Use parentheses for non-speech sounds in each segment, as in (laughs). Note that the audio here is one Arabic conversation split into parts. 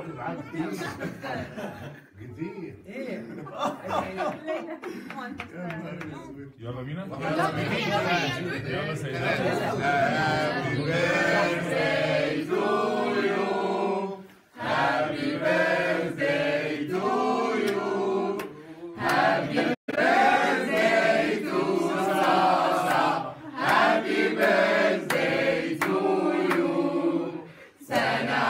قعدت معاك كتير كتير إيه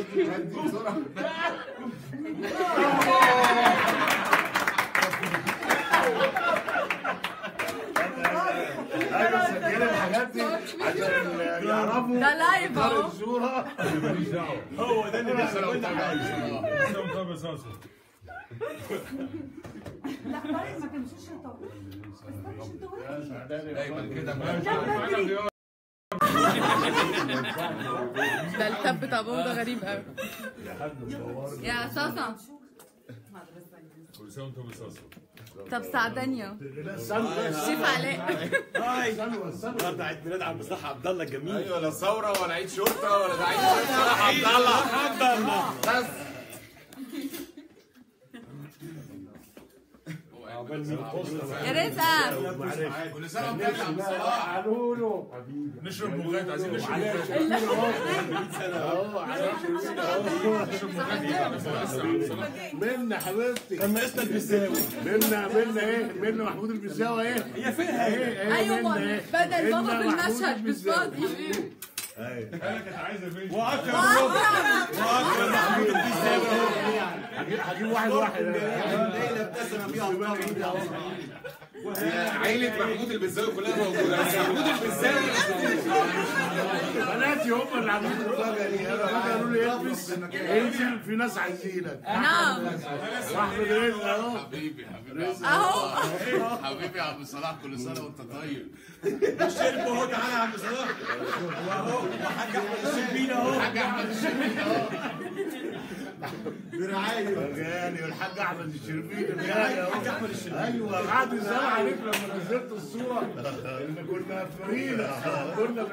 هدي بسرعة أيوه سجل الحاجات دي عشان يعرفوا ده لايف اهو الصورة ماليش دعوه هو ده اللي بيحصل سام طب ساسو لا طيب ما تمشيش طويل دايما كده ده التب بتاع بابا ده غريب قوي. يا صاصا. كل سنه وأنتم بساسو طب سعدانيا شيف علاء. النهارده عيد ميلاد عم صلاح عبد الله الجميل أيوه لا ثورة ولا عيد شرطة ولا ده عيد صلاح عبد الله عبد الله بس. يا رزقة كل سنه وانت طيب يا قالوا له نشرب مغات عايزين نشرب منا حبيبتي كان ناقصنا البساوي منا منا إيه منا محمود البساوي إيه هي فين هي؟ إيه إيه أيوه إيه بدل بابا منا في محمود المشهد مش. فاضي أنا كانت عايزه واكرم واكرم محمود البساوي واحد واحد. الليلة ابتسم فيها عيلة محمود البزاوي كلها موجودة. (laughs) بس محمود البزاوي. (laughs) بناتي هم اللي عاملين المفاجاه دي قالوا لي البس انزل في ناس عايزينك نعم. واحمد رزق أهو. حبيبي حبيبي. أهو. حبيبي يا عم صلاح كل سنة وانت طيب. الشرب اهو تعالى يا عم صلاح. واهو وحاج أحمد الشربين أهو. حاج أحمد الشربيني أهو. برعاية. غالي والحاج أحمد الشربيني. غالي اهو أيوه قعد يسال عليك لما نزلت الصورة. ان كنا في مارينا كنا في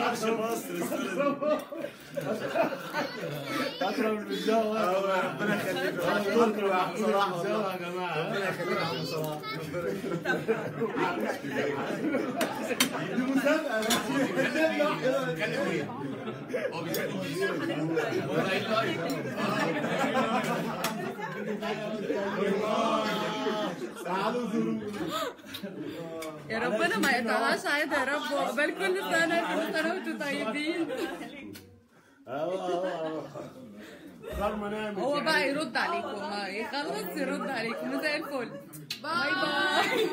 عرش مصر. (laughs) اكرم البزاوي ربنا يخليك يا جماعة ربنا يخليك يا عم صلاح دي مسابقه بيتكلم؟ هو بيتكلم؟ ولا لايف تعالوا يا ربنا ما يقطعهاش عادة يا رب وعقبال كل سنة كل سنة وأنتم طيبين هو بقى يرد عليكم. ما يخلص يرد عليكم. زي الفل. باي باي.